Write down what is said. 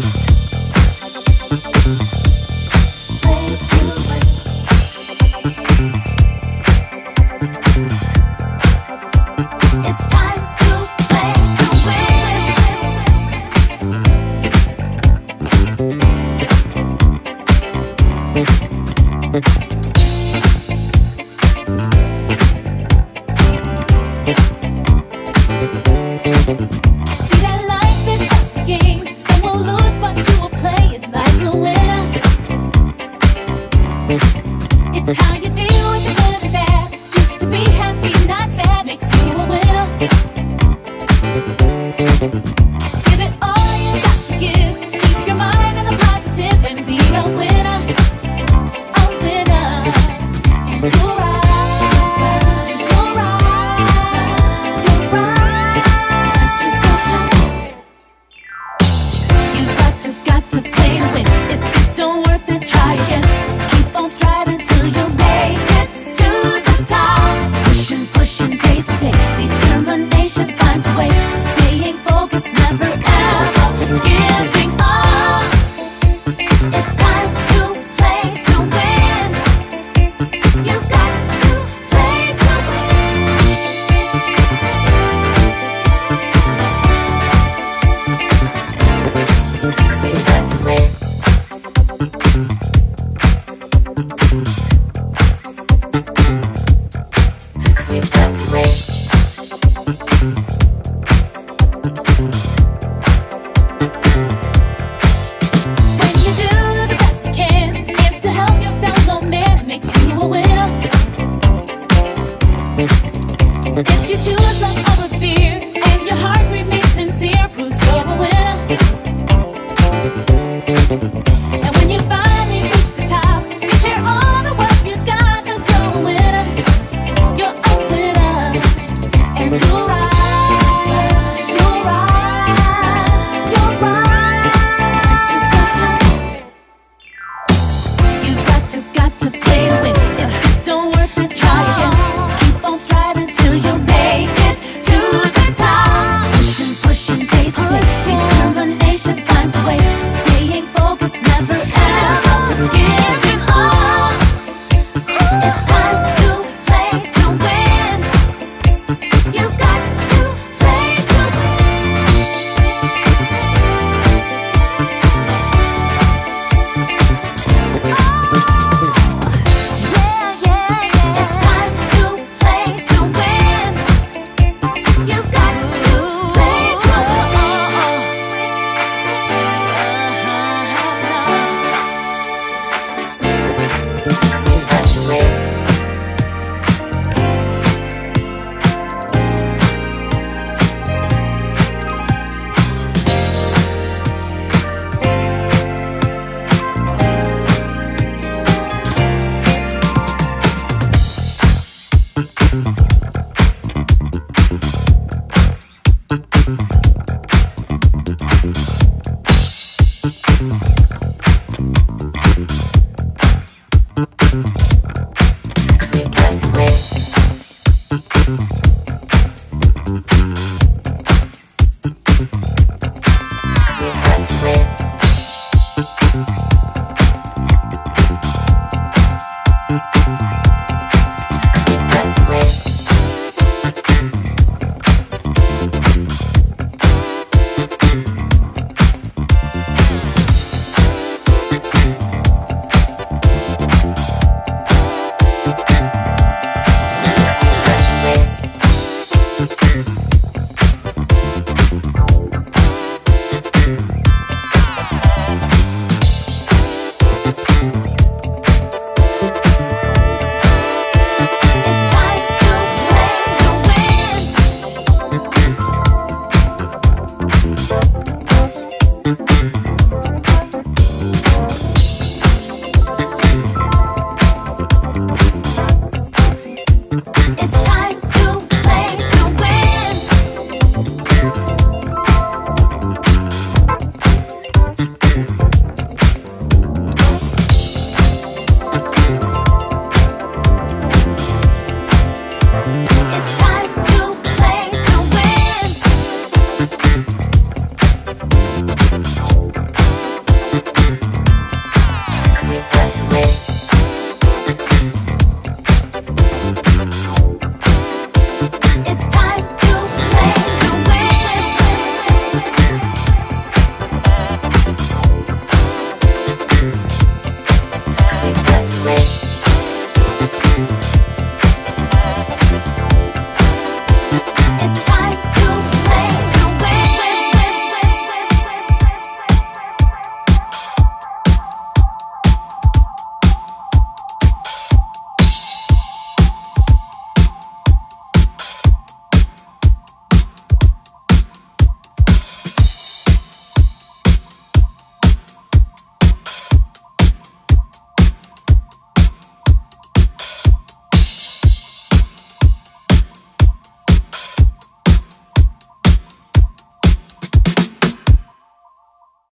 Tunes. It's time Mm-hmm.